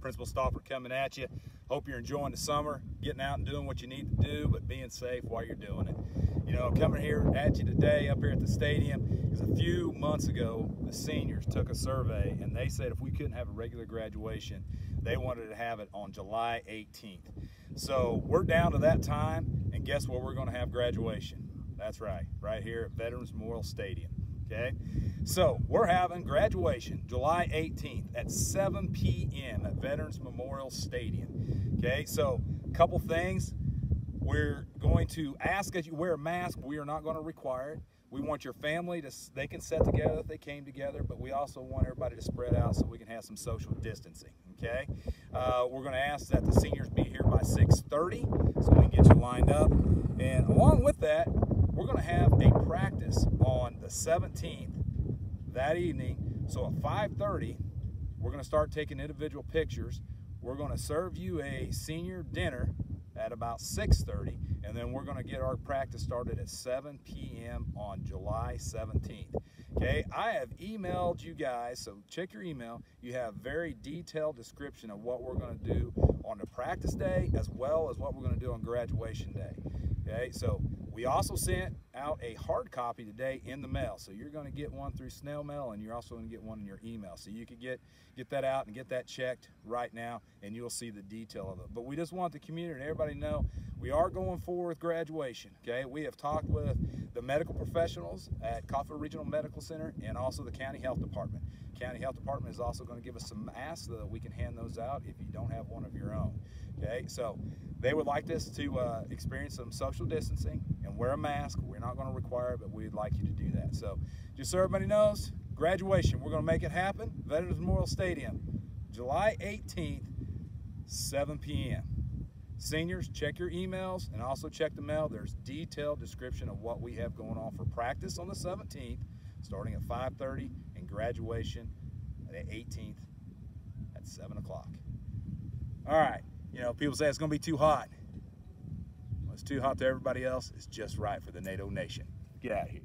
Principal Stoffer coming at you. Hope you're enjoying the summer, getting out and doing what you need to do, but being safe while you're doing it. You know, coming here at you today up here at the stadium because a few months ago, the seniors took a survey and they said if we couldn't have a regular graduation, they wanted to have it on July 18th. So we're down to that time, and guess where we're going to have graduation? That's right, right here at Veterans Memorial Stadium. Okay, so we're having graduation July 18th at 7 p.m. at Veterans Memorial Stadium. Okay, so a couple things. We're going to ask that you wear a mask. We are not going to require it. We want your family to, they can sit together if they came together, but we also want everybody to spread out so we can have some social distancing, okay? Uh, we're gonna ask that the seniors be here by 6.30 so we can get you lined up. And along with that, we're gonna have a the 17th that evening. So at 5.30, we're gonna start taking individual pictures. We're gonna serve you a senior dinner at about 6.30 and then we're going to get our practice started at 7 p.m. on July 17th. Okay, I have emailed you guys, so check your email. You have very detailed description of what we're going to do on the practice day as well as what we're going to do on graduation day. Okay, so we also sent out a hard copy today in the mail. So you're going to get one through snail mail and you're also going to get one in your email. So you can get, get that out and get that checked right now and you'll see the detail of it. But we just want the community and everybody know we are going forward with graduation. Okay, we have talked with the medical professionals at Coffee Regional Medical Center and also the County Health Department. County Health Department is also going to give us some masks so that we can hand those out if you don't have one of your own. Okay, so they would like us to uh, experience some social distancing wear a mask. We're not going to require it, but we'd like you to do that. So just so everybody knows, graduation, we're going to make it happen. Veterans Memorial Stadium, July 18th, 7 p.m. Seniors, check your emails and also check the mail. There's detailed description of what we have going on for practice on the 17th, starting at 5.30, and graduation at the 18th at 7 o'clock. All right. You know, people say it's going to be too hot. It's too hot to everybody else. It's just right for the Nado nation. Get out of here.